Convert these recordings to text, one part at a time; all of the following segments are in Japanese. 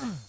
you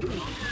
Come on.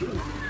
you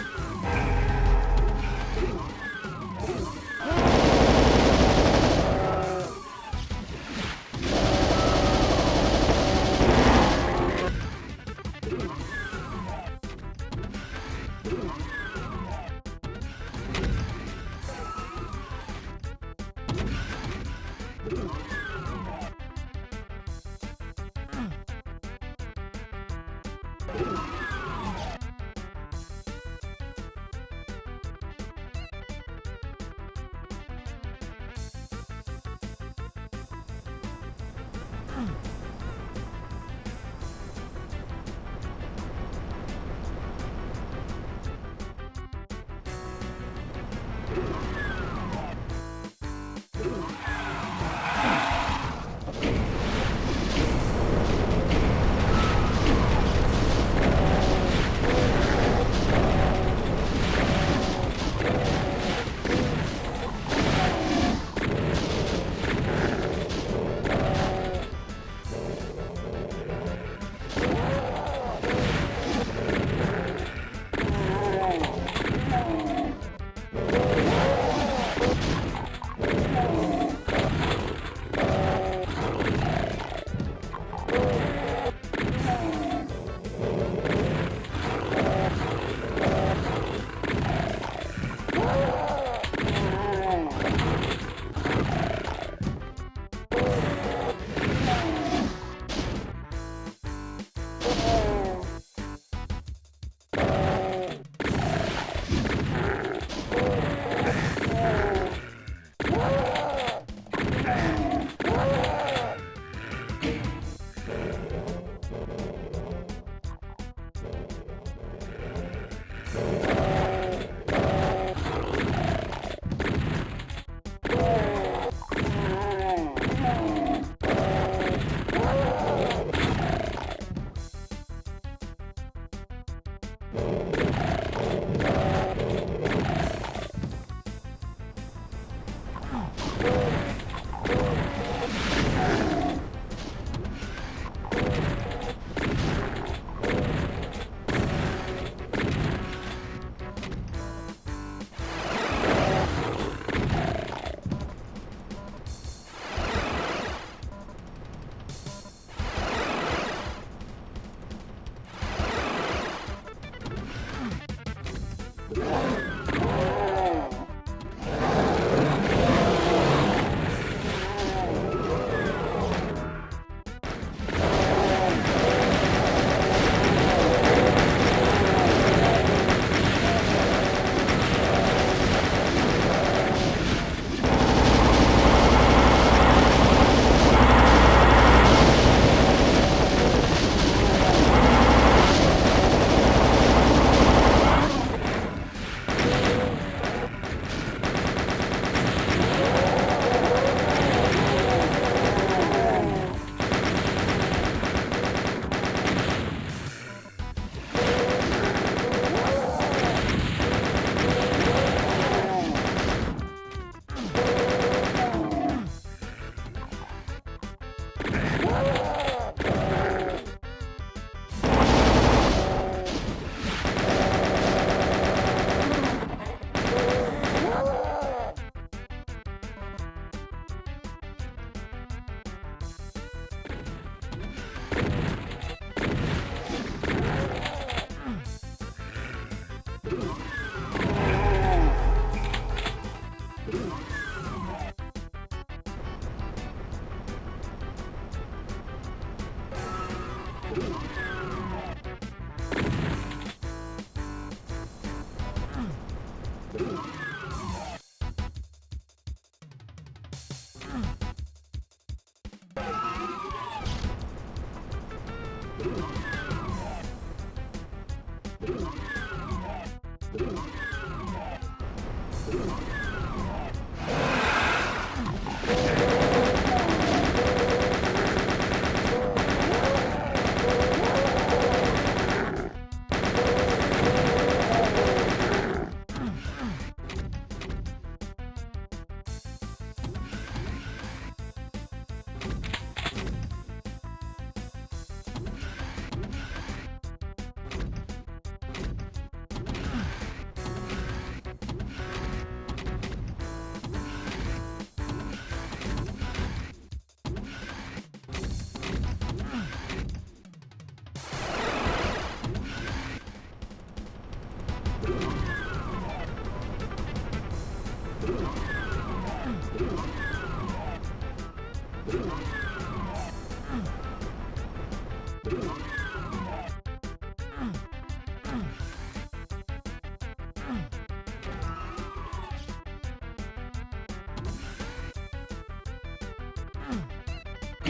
you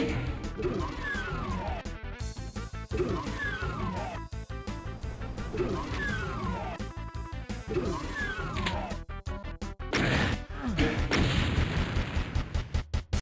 Thank you.